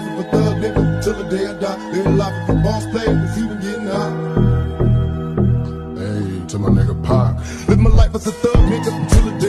life of a thug nigga till the day I die. Live life of a boss player, cause even getting high. Hey, to my nigga Pop. Live my life as a thug nigga till the day